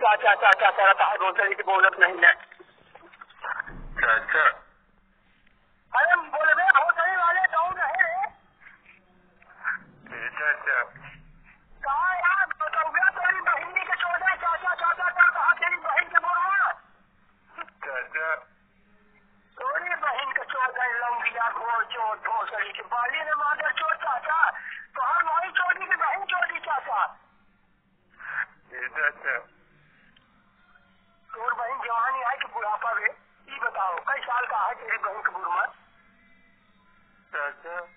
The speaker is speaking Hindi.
चाचा करता है दूसरे की बोलत नहीं है चाचा अरे बोलबे भोसड़ी वाले कौन है रे। जी कहा यार? बताऊँगा तेरी बहनी के चौदह चाचा चाचा कर कहा तेरी बहन के बोलवा चाचा तोरी बहन के चौदह लंबिया घोर चोर भोसड़ी के बाली ने मादर चोर चाचा कहा माई चोरी की बहन चोरी चाचा जी चाचा तोर बहन जवानी आई कि बुढ़ापा में ये बताओ, कई साल का है तेरी बहन के बुढ़मा चाचा।